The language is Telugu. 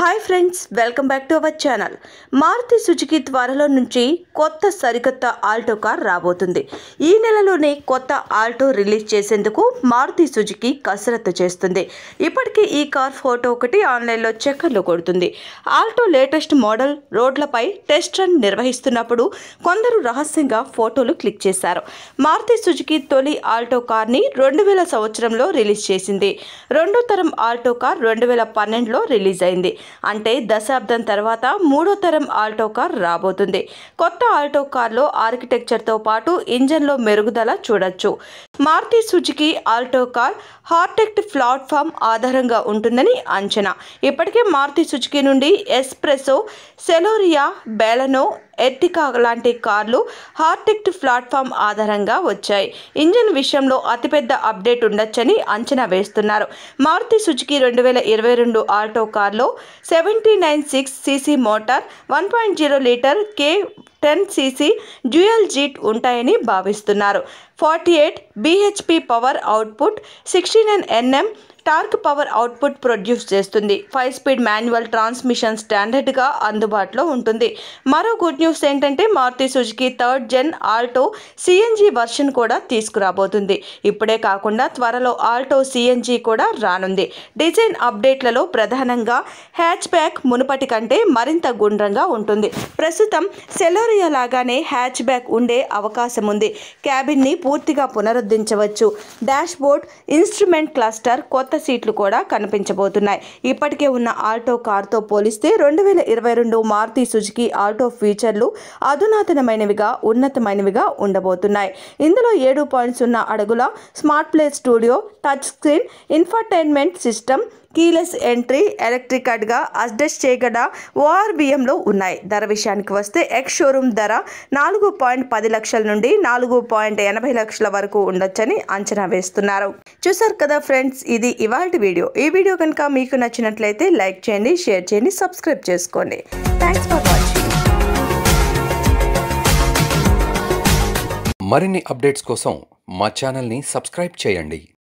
Hi friends welcome back to our channel. Maruti Suzuki త్వరలో నుంచి కొత్త సరికొత్త ఆల్టో కార్ రాబోతుంది. ఈ నెలలోనే కొత్త ఆల్టో రిలీజ్ చేసేందుకు మారుతి సుజుకి కసరత్తు చేస్తుంది. ఇప్పటికీ ఈ కార్ ఫోటో ఒకటి ఆన్లైన్లో చక్కర్లు కొడుతుంది. ఆల్టో లేటెస్ట్ మోడల్ రోడ్లపై టెస్ట్ రన్ నిర్వహిస్తున్నప్పుడు కొందరు రహస్యంగా ఫోటోలు క్లిక్ చేశారు. మారుతి సుజుకి తొలి ఆల్టో కార్ని రెండు వేల సంవత్సరంలో రిలీజ్ చేసింది. రెండో తరం ఆల్టో కార్ రెండు వేల పన్నెండులో రిలీజ్ అయింది. అంటే దశాబ్దం తర్వాత మూడో తరం ఆల్టో కార్ రాబోతుంది. కొత్త ఆల్టో కార్లో ఆర్కిటెక్చర్తో పాటు ఇంజన్లో మెరుగుదల చూడొచ్చు. Maruti Suzuki Alto car Heartect platform ఆధారంగా ఉంటుందని అంచనా. ఇప్పటికే మారుతి సుజుకి నుండి S Presso Celerio Baleno Ertiga లాంటి కార్లు హార్టెక్ట్ ప్లాట్ఫామ్ ఆధారంగా వచ్చాయి. ఇంజిన్ విషయంలో అతిపెద్ద అప్డేట్ ఉండొచ్చని అంచనా వేస్తున్నారు. మారుతి సుజుకి రెండు వేల ఇరవై రెండు ఆల్టో కార్లో seventy nine six CC motor one point zero litre K ten CC dual jet ఉంటాయని భావిస్తున్నారు. Forty eight BHP power output sixty nine NM torque power output produce చేస్తుంది. ఫైవ్ స్పీడ్ మాన్యువల్ ట్రాన్స్మిషన్ స్టాండర్డ్గా అందుబాటులో ఉంటుంది. మరో గుడ్ న్యూస్ ఏంటంటే Maruti Suzuki third gen Alto CNG version కూడా తీసుకురాబోతుంది. ఇప్పుడే కాకుండా త్వరలో ఆల్టో సిఎన్జి కూడా రానుంది. డిజైన్ అప్డేట్లలో ప్రధానంగా హ్యాచ్ బ్యాక్ మునుపటి కంటే మరింత గుండ్రంగా ఉంటుంది. ప్రస్తుతం సెలోరియా లాగానే హ్యాచ్ బ్యాక్ ఉండే అవకాశం ఉంది. క్యాబిన్ని పూర్తిగా పునరుద్ధరించవచ్చు. డాష్ బోర్డ్ ఇన్స్ట్రుమెంట్ క్లస్టర్ కొత్త సీట్లు కూడా కనిపించబోతున్నాయి. ఇప్పటికే ఉన్న ఆల్టో కార్తో పోలిస్తే రెండు వేల ఇరవై రెండు మారుతి సుజుకి ఆల్టో ఫీచర్లు అధునాతనమైనవిగా ఉన్నతమైనవిగా ఉండబోతున్నాయి. ఇందులో ఏడు పాయింట్ సున్నా అడుగుల smart play studio touch screen infotainment system keyless entry ఎలక్ట్రికడ్గా adjust చేయగల ఓఆర్బిఎంలో ఉన్నాయి. ధర విషయానికి వస్తే ఎక్స్ షోరూమ్ ధర నాలుగు పాయింట్ పది లక్షల నుండి నాలుగు పాయింట్ ఎనభై లక్షల వరకు ఉండొచ్చని అంచనా వేస్తున్నారు. చూసారు కదా ఫ్రెండ్స్ ఇది ఇవాళ వీడియో. ఈ వీడియో కనుక మీకు నచ్చినట్లయితే లైక్ చేయండి షేర్ చేయండి సబ్స్క్రైబ్ చేసుకోండి. థ్యాంక్స్ ఫర్ వాచింగ్ మరిన్ని అప్డేట్స్ కోసం మా ఛానల్ని సబ్స్క్రైబ్ చేయండి.